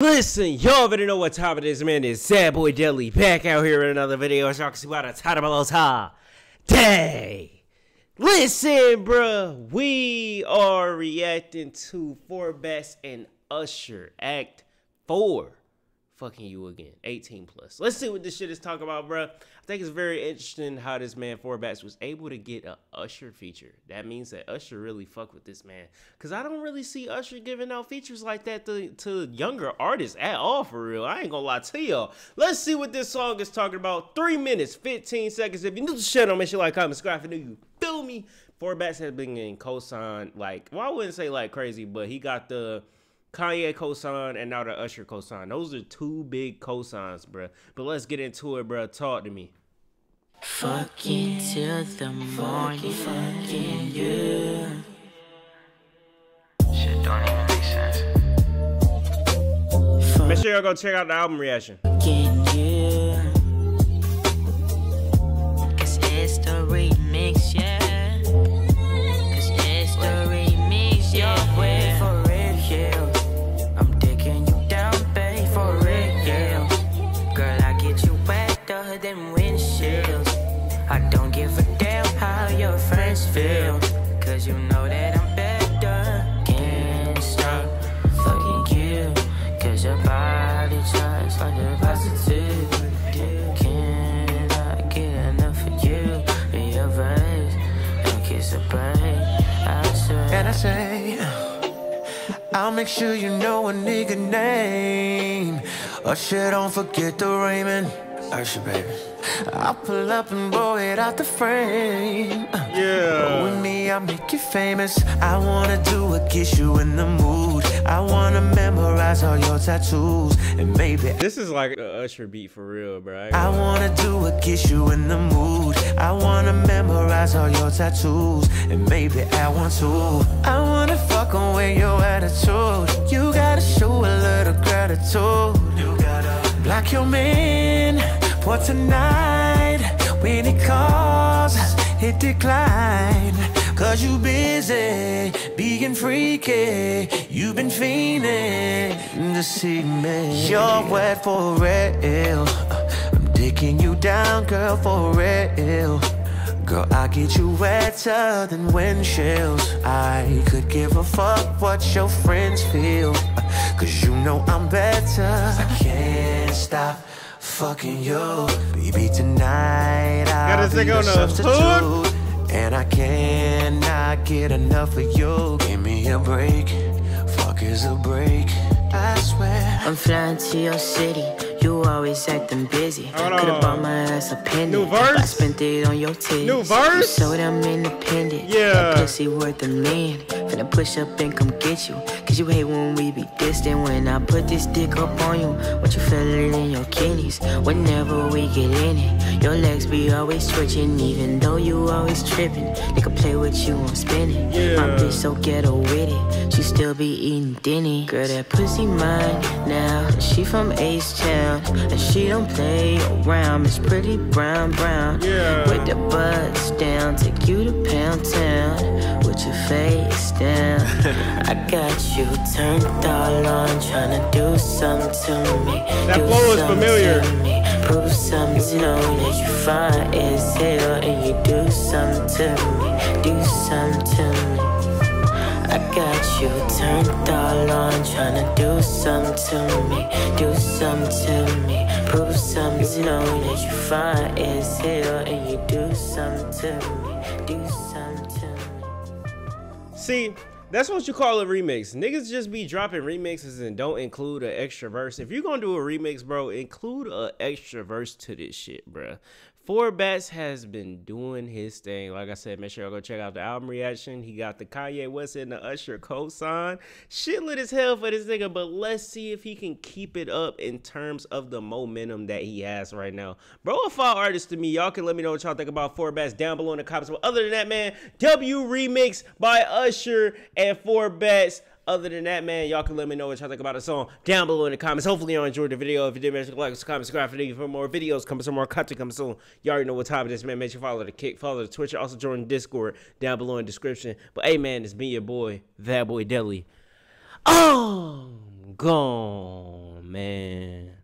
Listen, y'all already know what time it is, man. It's Sad Boy Deli back out here in another video. As y'all can see by the title below top. Day. Listen, bruh. We are reacting to 4batz and Usher Act 4 fucking you again. 18 plus. Let's see what this shit is talking about, bro. I think it's very interesting how this man 4batz was able to get a Usher feature. That means that Usher really fuck with this man. Cause I don't really see Usher giving out features like that to, to younger artists at all for real. I ain't gonna lie to y'all. Let's see what this song is talking about. Three minutes, 15 seconds. If you new to the channel, make sure you like, comment, subscribe if you feel me. 4batz has been getting co-signed like well, I wouldn't say like crazy, but he got the Kanye cosign and now the Usher cosign. Those are two big cosigns, bruh. But let's get into it, bruh. Talk to me. Fucking till the morning, fucking you. Shit don't even make sense. Make sure y'all go check out the album reaction. Don't give a damn how your friends feel. Cause you know that I'm better. Can't stop fucking you. Cause your body just like a positive. Can I get enough of you? In your face, and kiss a break. I swear. And I say, I'll make sure you know a nigga name. Oh shit, don't forget the Raymond. Usher, baby. I'll pull up and blow it out the frame. Yeah. With me, I'll make you famous. I wanna do it, get you in the mood. I wanna memorize all your tattoos. And maybe This is like a Usher beat for real, bro. I wanna do it, get you in the mood. I wanna memorize all your tattoos and maybe add one too. I wanna fuck away your attitude. You gotta show a little gratitude. You gotta block your man for tonight. When it calls, hit decline. Cause you busy being freaky. You've been fiending to see me. You're wet for real. I'm digging you down, girl, for real. Girl, I get you wetter than windshields. I could give a fuck what your friends feel. Cause you know I'm better. I can't stop fucking you. Baby, tonight Gotta I'll be stick your on the hook. substitute. And I cannot get enough of you. Give me a break. Fuck is a break. I swear. I'm flying to your city. You always acting busy. Hold on. Could've bought my ass a pendant. New verse? I spent it on your titties. New verse? You so damn independent. Yeah. That pussy worth a million. Finna push up and come get you. Cause you hate when we be distant. When I put this dick up on you, what you feel it in your kidneys. Whenever we get in it, your legs be always twitching. Even though you always tripping. Nigga play with you, I'm spinning. Yeah. My bitch so ghetto with it. She still be eating Denny. Girl, that pussy mine now. She from Ace Town. And she don't play around. It's pretty brown, brown. Yeah. With the butts down. Take you to Pound Town. With your face down. I got you turned all on. Tryna do something to me. That do flow is familiar. to me. Prove something to me that you fine as hell. And you do something to me. Do something to me. I got you turned all on, tryna do something to me, do something to me, prove something to know that you fine as hell, and you do something to me, do something to me. See, that's what you call a remix. Niggas just be dropping remixes and don't include an extra verse. If you're gonna do a remix, bro, include an extra verse to this shit, bro. 4batz has been doing his thing. Like I said, make sure y'all go check out the album reaction. He got the Kanye West and the Usher co-sign. Shit lit as hell for this nigga, but let's see if he can keep it up in terms of the momentum that he has right now. Bro, a fire artist to me. Y'all can let me know what y'all think about 4batz down below in the comments. But other than that, man, W remix by Usher and 4batz. Other than that, man, y'all can let me know what y'all think about the song down below in the comments. Hopefully, y'all enjoyed the video. If you did, make sure to like, comment, subscribe for, for more videos coming, some more content coming soon. You all already know what time it is, man. Make sure you follow the kick, follow the Twitter, also join the Discord down below in the description. But hey, man, it's me, your boy, that boy Deli. Oh, gone, man.